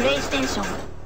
プレイステーション